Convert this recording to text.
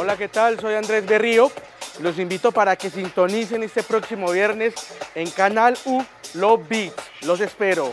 Hola, ¿qué tal? Soy Andrés Berrío. Los invito para que sintonicen este próximo viernes en Canal U Love Beats. Los espero.